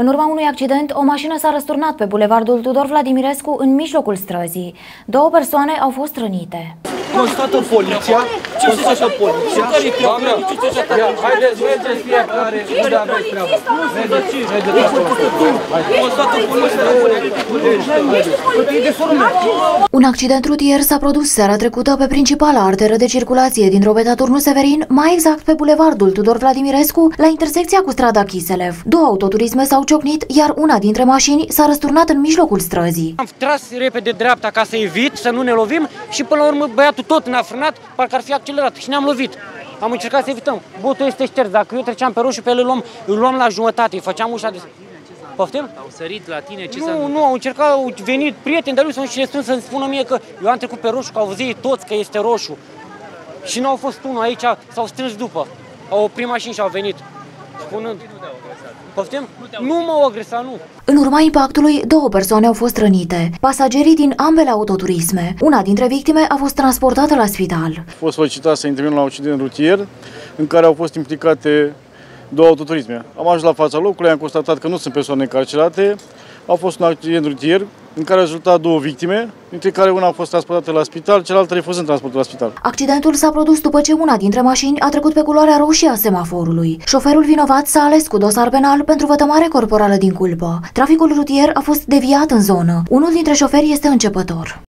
În urma unui accident, o mașină s-a răsturnat pe bulevardul Tudor Vladimirescu în mijlocul străzii. Două persoane au fost rănite. Constată poliția, constată poliția. Doamnă, ia, haideți, mergeți fiecare unde aveți treabă. Mergeți, mergeți acolo. Constată poliția. Un accident rutier s-a produs seara trecută pe principala arteră de circulație din Drobeta Turnu Severin, mai exact pe bulevardul Tudor Vladimirescu, la intersecția cu strada Chiselev. Două autoturisme s-au ciocnit, iar una dintre mașini s-a răsturnat în mijlocul străzii. Am tras repede dreapta ca să evit, să nu ne lovim și până la urmă băiatul tot n-a frânat, parcă ar fi accelerat și ne-am lovit. Am încercat să evităm. Botul este șters. Dacă eu treceam pe roșu, pe el îl luam, îl luam la jumătate, îi făceam ușa de... Poftim? Au sărit la tine, ce s-a Nu, întâmplat? nu, au încercat, au venit prieteni de lui să și le spun să-mi spună mie că eu am trecut pe roșu, că au văzut ei toți că este roșu. Și nu au fost unul aici, s-au strâns după. Au oprit mașini și au venit. Spunând. Poftim? Nu m-au agresat, nu. În urma impactului, două persoane au fost rănite. Pasagerii din ambele autoturisme. Una dintre victime a fost transportată la spital. A fost solicitat să intervenim la un accident rutier în care au fost implicate două autoturisme. Am ajuns la fața locului, am constatat că nu sunt persoane încarcerate. A fost un accident rutier în care au rezultat două victime, dintre care una a fost transportată la spital, cealaltă refuzând transportul la spital. Accidentul s-a produs după ce una dintre mașini a trecut pe culoarea roșie a semaforului. Șoferul vinovat s-a ales cu dosar penal pentru vătămare corporală din culpă. Traficul rutier a fost deviat în zonă. Unul dintre șoferi este începător.